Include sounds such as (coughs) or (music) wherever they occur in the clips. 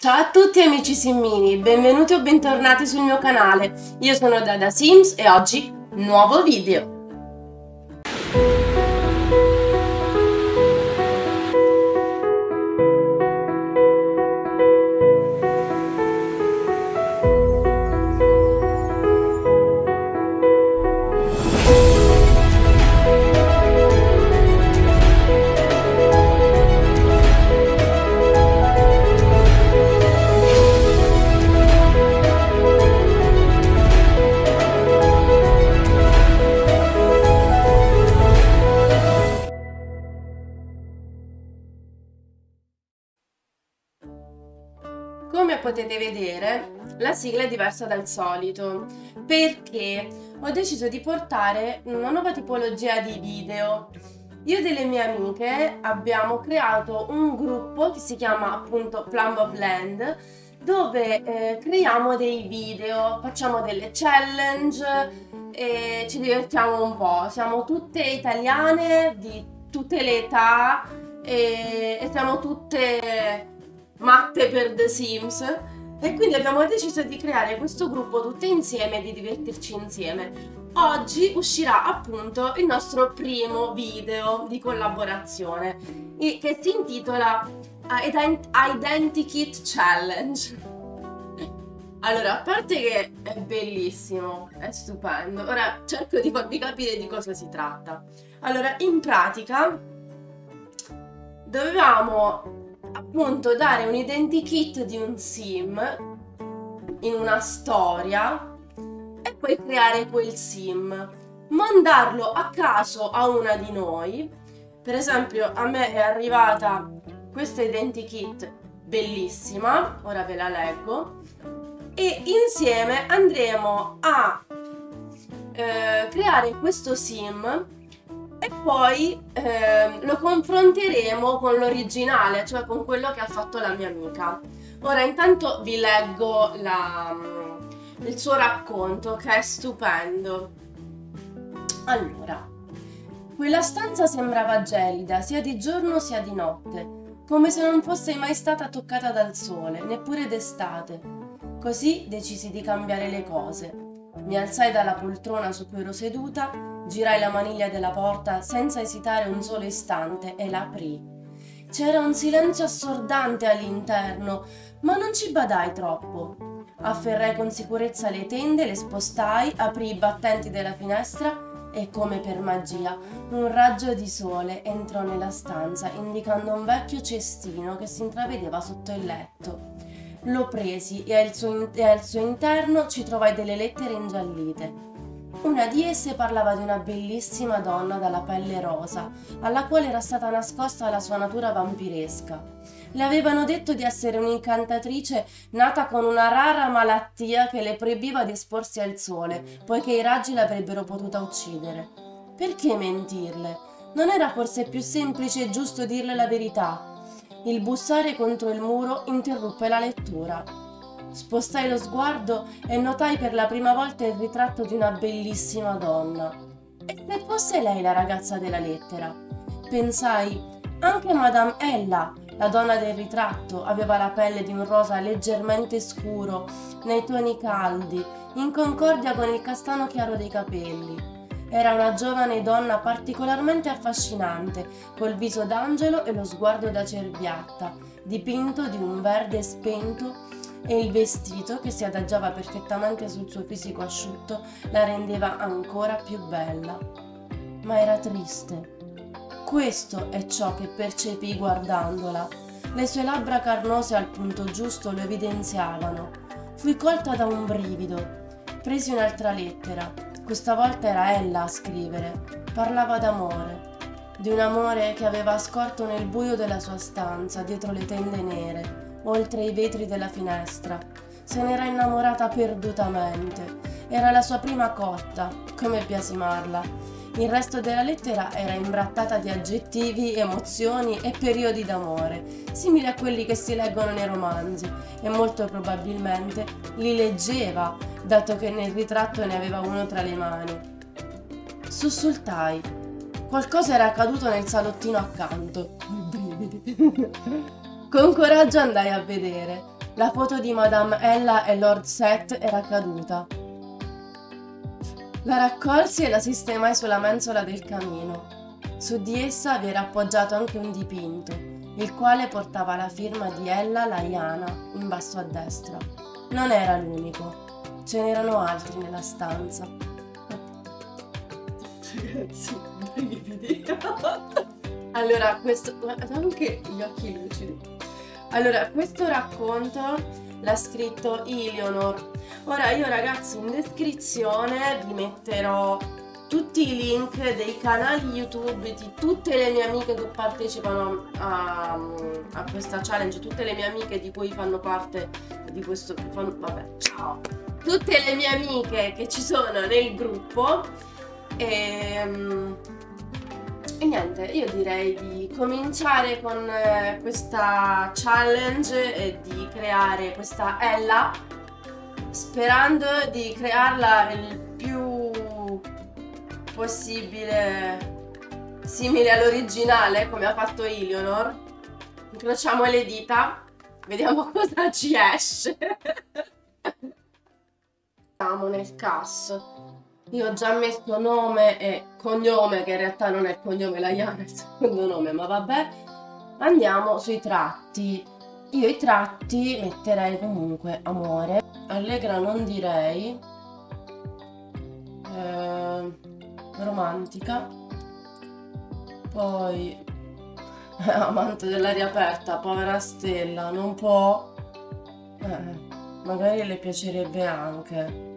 Ciao a tutti amici simmini, benvenuti o bentornati sul mio canale. Io sono Dada Sims e oggi nuovo video. Potete vedere, la sigla è diversa dal solito perché ho deciso di portare una nuova tipologia di video. Io e delle mie amiche abbiamo creato un gruppo che si chiama appunto Plumbo Blend dove eh, creiamo dei video, facciamo delle challenge e ci divertiamo un po'. Siamo tutte italiane di tutte le età e, e siamo tutte matte per The Sims e quindi abbiamo deciso di creare questo gruppo tutte insieme e di divertirci insieme. Oggi uscirà appunto il nostro primo video di collaborazione che si intitola Identikit Challenge. Allora, a parte che è bellissimo, è stupendo, ora cerco di farvi capire di cosa si tratta. Allora, in pratica dovevamo appunto dare un identikit di un sim in una storia e poi creare quel sim. Mandarlo a caso a una di noi. Per esempio a me è arrivata questa identikit bellissima ora ve la leggo e insieme andremo a eh, creare questo sim e poi eh, lo confronteremo con l'originale, cioè con quello che ha fatto la mia amica. Ora intanto vi leggo la, il suo racconto che è stupendo. Allora, quella stanza sembrava gelida sia di giorno sia di notte, come se non fosse mai stata toccata dal sole, neppure d'estate. Così decisi di cambiare le cose. Mi alzai dalla poltrona su cui ero seduta Girai la maniglia della porta senza esitare un solo istante e l'aprii. C'era un silenzio assordante all'interno, ma non ci badai troppo. Afferrai con sicurezza le tende, le spostai, aprì i battenti della finestra e, come per magia, un raggio di sole entrò nella stanza, indicando un vecchio cestino che si intravedeva sotto il letto. Lo presi e al suo, e al suo interno ci trovai delle lettere ingiallite. Una di esse parlava di una bellissima donna dalla pelle rosa, alla quale era stata nascosta la sua natura vampiresca. Le avevano detto di essere un'incantatrice nata con una rara malattia che le proibiva di esporsi al sole, poiché i raggi l'avrebbero potuta uccidere. Perché mentirle? Non era forse più semplice e giusto dirle la verità? Il bussare contro il muro interruppe la lettura. Spostai lo sguardo e notai per la prima volta il ritratto di una bellissima donna. E se fosse lei la ragazza della lettera? Pensai, anche Madame Ella, la donna del ritratto, aveva la pelle di un rosa leggermente scuro, nei toni caldi, in concordia con il castano chiaro dei capelli. Era una giovane donna particolarmente affascinante, col viso d'angelo e lo sguardo da cerbiatta, dipinto di un verde spento e il vestito, che si adagiava perfettamente sul suo fisico asciutto, la rendeva ancora più bella. Ma era triste. Questo è ciò che percepì guardandola. Le sue labbra carnose al punto giusto lo evidenziavano. Fui colta da un brivido. Presi un'altra lettera. Questa volta era ella a scrivere. Parlava d'amore di un amore che aveva scorto nel buio della sua stanza, dietro le tende nere, oltre i vetri della finestra. Se n'era innamorata perdutamente. Era la sua prima cotta, come biasimarla. Il resto della lettera era imbrattata di aggettivi, emozioni e periodi d'amore, simili a quelli che si leggono nei romanzi, e molto probabilmente li leggeva, dato che nel ritratto ne aveva uno tra le mani. Sussultai. Qualcosa era accaduto nel salottino accanto. (laughs) Con coraggio andai a vedere. La foto di Madame Ella e Lord Set era caduta. La raccolsi e la sistemai sulla mensola del camino. Su di essa vi era appoggiato anche un dipinto, il quale portava la firma di Ella Laiana in basso a destra. Non era l'unico, ce n'erano altri nella stanza. Ragazzi, brividi. allora, questo... Anche gli occhi lucidi. Allora, questo racconto l'ha scritto Eleonor. Ora io ragazzi in descrizione vi metterò tutti i link dei canali YouTube di tutte le mie amiche che partecipano a, a questa challenge, tutte le mie amiche di cui fanno parte di questo... Fanno, vabbè, ciao! Tutte le mie amiche che ci sono nel gruppo e... Niente, io direi di cominciare con eh, questa challenge e di creare questa Ella sperando di crearla il più possibile simile all'originale come ha fatto Eleanor. Incrociamo le dita, vediamo (laughs) cosa ci esce. Siamo nel cast. Io ho già messo nome e cognome, che in realtà non è il cognome la Iana, è il secondo nome, ma vabbè. Andiamo sui tratti. Io i tratti metterei comunque amore. Allegra non direi. Eh, romantica. Poi (laughs) amante dell'aria aperta, povera stella, non può. Eh, magari le piacerebbe anche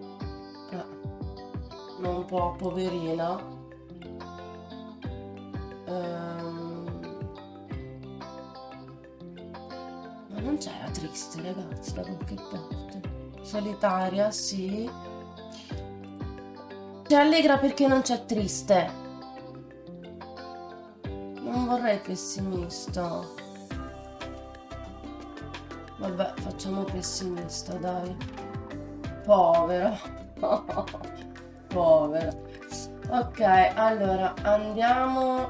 può, poverina. Ehm... Ma non c'era triste, ragazzi, da qualche parte. Solitaria, sì. C'è allegra perché non c'è triste. Non vorrei pessimista. Vabbè, facciamo pessimista, dai. Povera. (laughs) povero. Ok, allora andiamo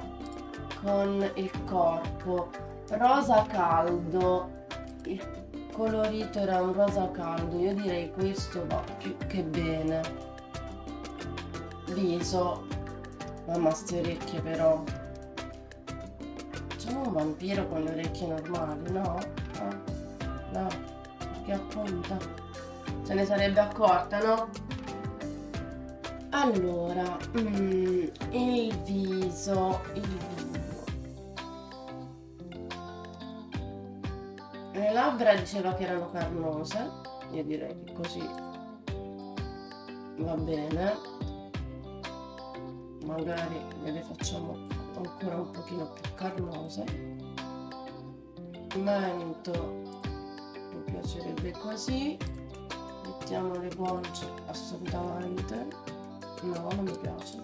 con il corpo. Rosa caldo. Il colorito era un rosa caldo. Io direi questo va più che bene. Viso. Mamma, ste orecchie però. Facciamo un vampiro con le orecchie normali, no? Ah, no, perché appunto se ne sarebbe accorta, no? Allora, mm, il viso, il viso. Le labbra diceva che erano carnose, io direi che così va bene. Magari le facciamo ancora un pochino più carnose. Mento mi piacerebbe così. Mettiamo le guance assolutamente. No, non mi piace.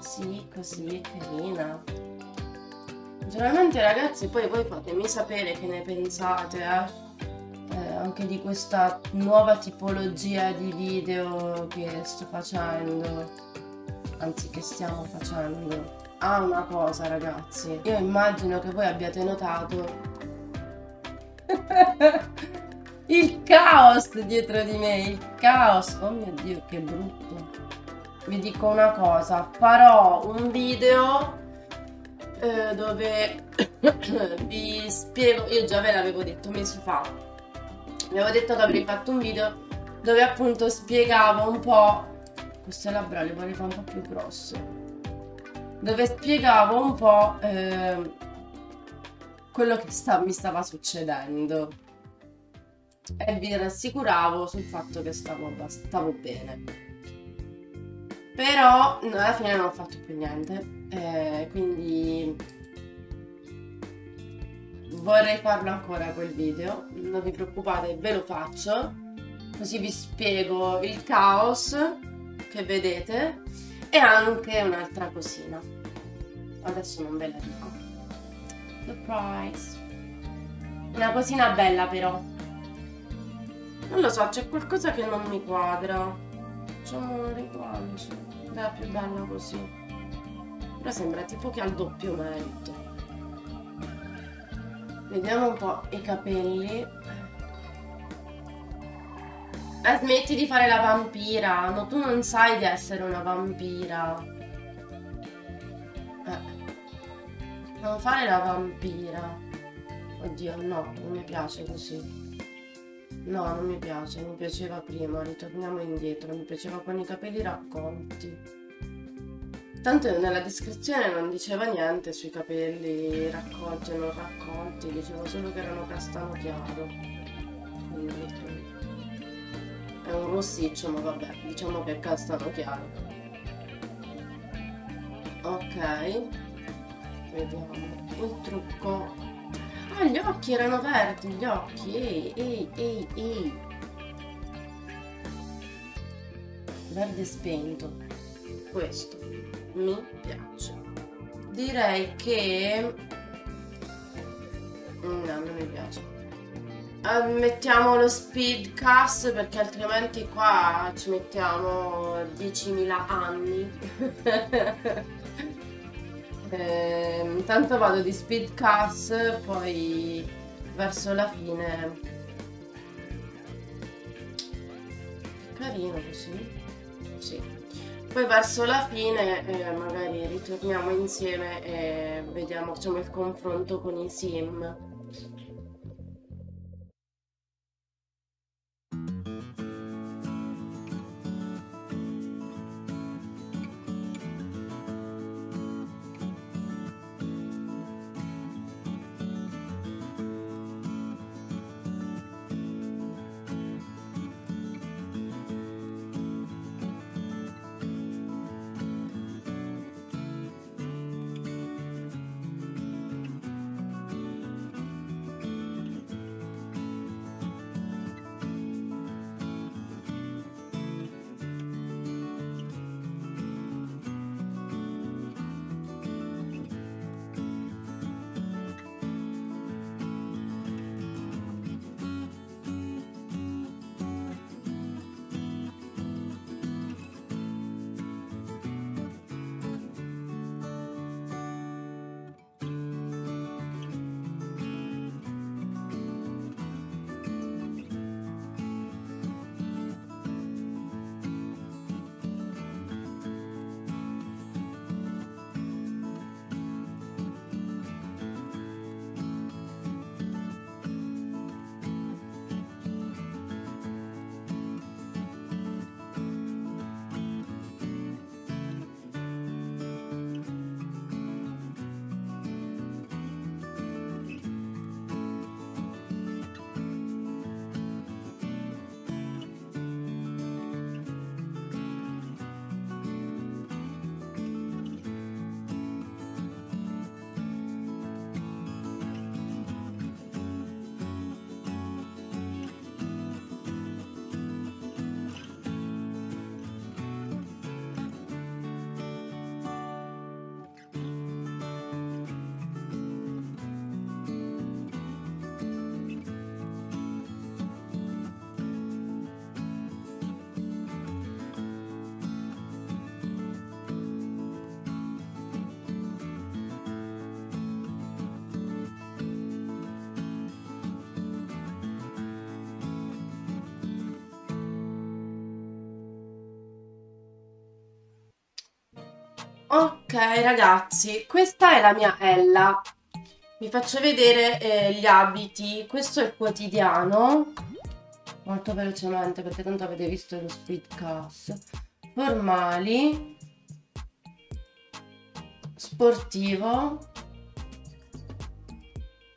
Sì, così, carina. Generalmente ragazzi, poi voi fatemi sapere che ne pensate, eh? eh? anche di questa nuova tipologia di video che sto facendo, anzi che stiamo facendo. Ah, una cosa ragazzi, io immagino che voi abbiate notato (laughs) il caos dietro di me, il caos, oh mio dio che brutto vi dico una cosa, farò un video eh, dove (coughs) vi spiego, io già ve l'avevo detto mesi fa, vi avevo detto che avrei fatto un video dove appunto spiegavo un po', queste labbra le vorrei fare un po' più grosse, dove spiegavo un po' eh, quello che sta, mi stava succedendo e vi rassicuravo sul fatto che stavo, stavo bene però no, alla fine non ho fatto più niente. Eh, quindi vorrei farlo ancora quel video. Non vi preoccupate ve lo faccio. Così vi spiego il caos che vedete e anche un'altra cosina. Adesso non ve la dico. Surprise. Una cosina bella però. Non lo so c'è qualcosa che non mi quadra. Facciamo un riguardo è più bella così però sembra tipo che ha il doppio merito vediamo un po' i capelli Eh, smetti di fare la vampira. No, tu non sai di essere una vampira. Eh. Non fare la vampira. Oddio, no, non mi piace così. No, non mi piace, mi piaceva prima, ritorniamo indietro, mi piaceva con i capelli raccolti. Tanto nella descrizione non diceva niente sui capelli raccolti o non raccolti, diceva solo che erano castano chiaro. Quindi è un rossiccio, ma vabbè, diciamo che è castano chiaro. Ok, vediamo il trucco Ah, gli occhi erano verdi, gli occhi. Ehi, ehi, ehi, ehi. Verde spento. Questo mi piace. Direi che... No, non mi piace. Mettiamo lo speed cast perché altrimenti qua ci mettiamo 10.000 anni. (laughs) Eh, intanto vado di speed cast, poi verso la fine... Carino così. Sì. Poi verso la fine eh, magari ritorniamo insieme e vediamo, facciamo il confronto con i sim. Ragazzi, questa è la mia Ella. Vi faccio vedere eh, gli abiti. Questo è il quotidiano. Molto velocemente perché tanto avete visto lo speedcast. Formali. Sportivo.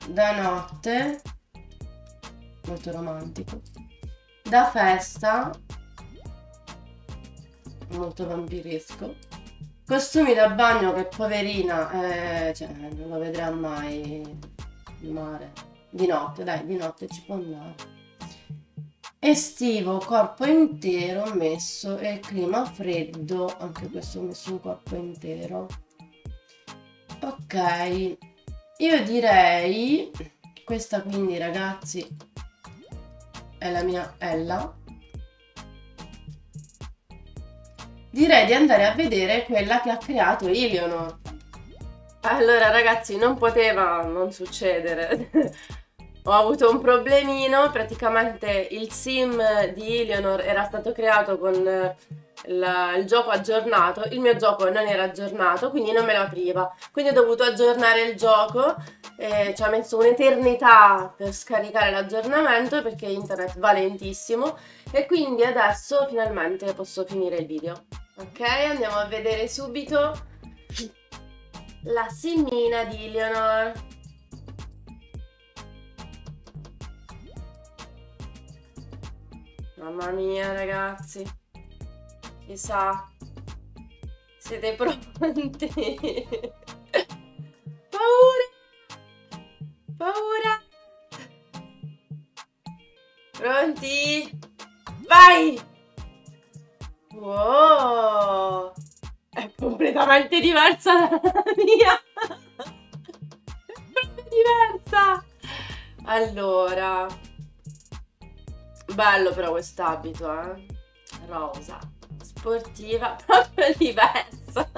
Da notte. Molto romantico. Da festa. Molto vampiresco Costumi da bagno che poverina, eh, cioè, non lo vedrà mai il mare. Di notte, dai, di notte ci può andare. Estivo, corpo intero messo e clima freddo, anche questo ho messo un corpo intero. Ok, io direi, questa quindi ragazzi è la mia Ella direi di andare a vedere quella che ha creato Iliono. Allora ragazzi, non poteva non succedere. (laughs) ho avuto un problemino, praticamente il sim di Eleanor era stato creato con il, il, gioco aggiornato, il mio gioco non era aggiornato, quindi non me lo apriva. Quindi ho dovuto aggiornare il gioco, eh, ci ha messo un'eternità per scaricare l'aggiornamento perché internet va lentissimo e quindi adesso finalmente posso finire il video. Ok, andiamo a vedere subito la simmina di Eleanor. Mamma mia ragazzi, chissà, siete (laughs) pronti? Paura, paura. Pronti? Vai! Wow! È completamente diversa dalla mia! È diversa! Allora, Bello però quest'abito, eh. Rosa. Sportiva, (laughs) proprio diversa.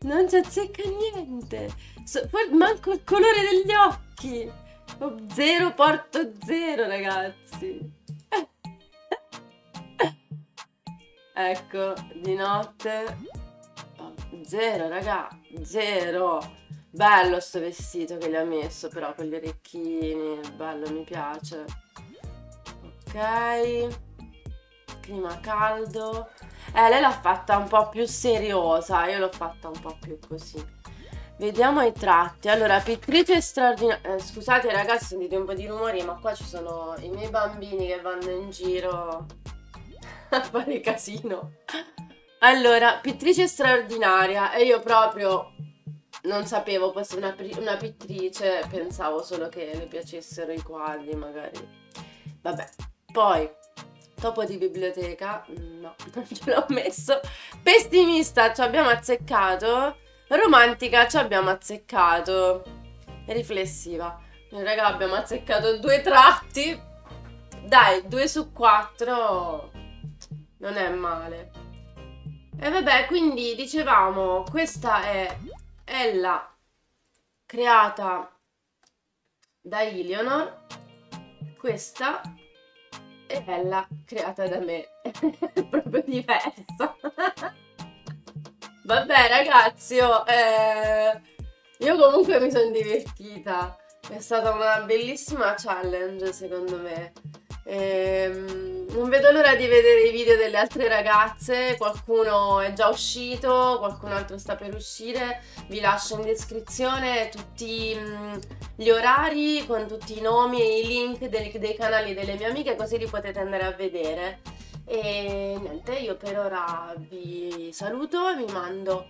non ci azzecca niente. So, manco il colore degli occhi. Zero porto zero, ragazzi. Ecco, di notte. Zero, raga. Zero. Bello sto vestito che gli ha messo però con gli orecchini, bello, mi piace. Ok. Clima caldo. Eh, lei l'ha fatta un po' più seriosa, io l'ho fatta un po' più così. Vediamo i tratti. Allora, pittrice straordinaria. Eh, scusate ragazzi, sentite un po' di rumori, ma qua ci sono i miei bambini che vanno in giro a (laughs) fare casino. Allora, pittrice straordinaria e io proprio non sapevo fosse una, una pittrice, pensavo solo che le piacessero i quadri magari. Vabbè, poi topo di biblioteca, no, (laughs) non ce l'ho messo. Pessimista ci abbiamo azzeccato, romantica ci abbiamo azzeccato, riflessiva. Raga, abbiamo azzeccato due tratti. Dai, due su quattro non è male. E vabbè, quindi dicevamo, questa è Ella creata da Eleanor, questa è Ella creata da me, (laughs) è proprio diversa. (laughs) Vabbè ragazzi, oh, eh, io comunque mi sono divertita, è stata una bellissima challenge secondo me. Ehm, non vedo l'ora di vedere i video delle altre ragazze, qualcuno è già uscito, qualcun altro sta per uscire, vi lascio in descrizione tutti gli orari con tutti i nomi e i link dei, dei canali delle mie amiche così li potete andare a vedere. E niente, io per ora vi saluto e vi mando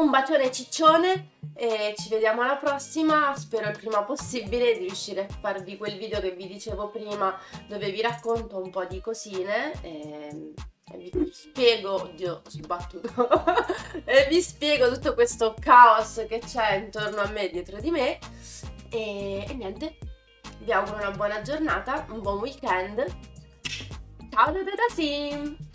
un bacione ciccione e ci vediamo alla prossima, spero il prima possibile di riuscire a farvi quel video che vi dicevo prima dove vi racconto un po' di cosine e vi spiego, oddio sbattuto, (laughs) e vi spiego tutto questo caos che c'è intorno a me, dietro di me. E, e niente, vi auguro una buona giornata, un buon weekend, ciao da Datasim!